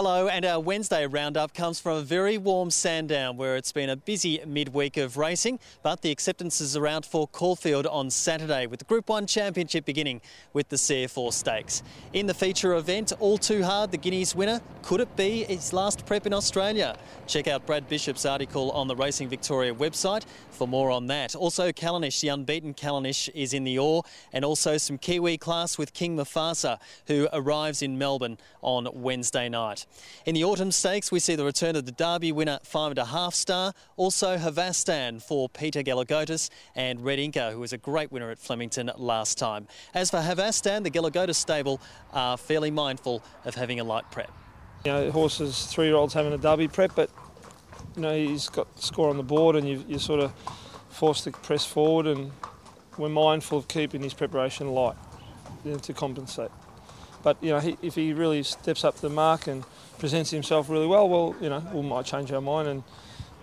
Hello, and our Wednesday roundup comes from a very warm Sandown where it's been a busy midweek of racing, but the acceptances are out for Caulfield on Saturday with the Group 1 Championship beginning with the C.F. Orr Stakes. In the feature event, All Too Hard, the Guineas winner, could it be his last prep in Australia? Check out Brad Bishop's article on the Racing Victoria website for more on that. Also, Callanish, the unbeaten Callanish, is in the Orr, and also some Kiwi class with King Mufasa, who arrives in Melbourne on Wednesday night. In the Autumn Stakes, we see the return of the Derby winner, Fiveandahalfstar. Also, Hvasstan for Peter Gelagotis and Red Inca, who was a great winner at Flemington last time. As for Hvasstan, the Gelagotis stable are fairly mindful of having a light prep. You know, horses, three-year-olds having a Derby prep, but you know he's got score on the board, and you, you're sort of forced to press forward, and we're mindful of keeping his preparation light you know, to compensate. But you know, he, if he really steps up to the mark and presents himself really well, well, you know, we might change our mind and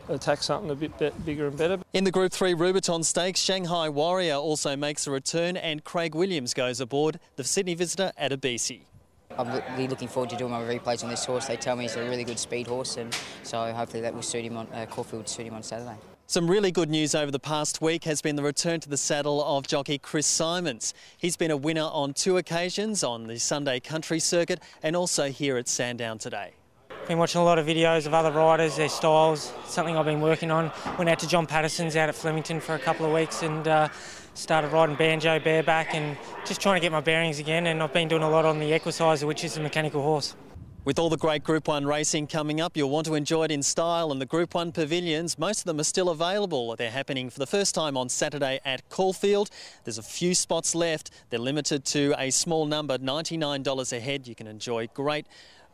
attack something a bit bigger and better. In the Group 3 Rubiton Stakes, Shanghai Warrior also makes a return and Craig Williams goes aboard the Sydney visitor at Abisi. I'm really looking forward to doing my replays on this horse. They tell me he's a really good speed horse, and so hopefully that will suit him on uh, Caulfield suit him on Saturday. Some really good news over the past week has been the return to the saddle of jockey Chris Symons. He's been a winner on two occasions on the Sunday Country Circuit and also here at Sandown today. Been watching a lot of videos of other riders, their styles, something I've been working on. Went out to John Patterson's out at Flemington for a couple of weeks and uh, started riding banjo bareback and just trying to get my bearings again. And I've been doing a lot on the Equisizer, which is a mechanical horse. With all the great Group 1 racing coming up, you'll want to enjoy it in style and the Group 1 pavilions, most of them are still available. They're happening for the first time on Saturday at Caulfield. There's a few spots left. They're limited to a small number, $99 a head. You can enjoy great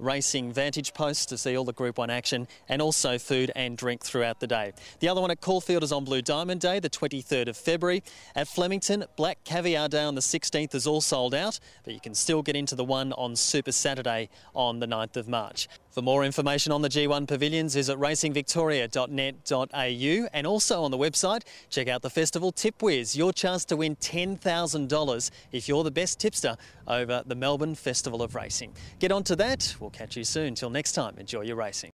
racing vantage posts to see all the Group 1 action and also food and drink throughout the day. The other one at Caulfield is on Blue Diamond Day, the 23rd of February. At Flemington, Black Caviar Day on the 16th is all sold out, but you can still get into the one on Super Saturday on the 9th of March. For more information on the G1 pavilions, visit racingvictoria.net.au and also on the website, check out the festival Tipwiz, your chance to win $10,000 if you're the best tipster over the Melbourne Festival of Racing. Get on to that. We'll catch you soon. Till next time, enjoy your racing.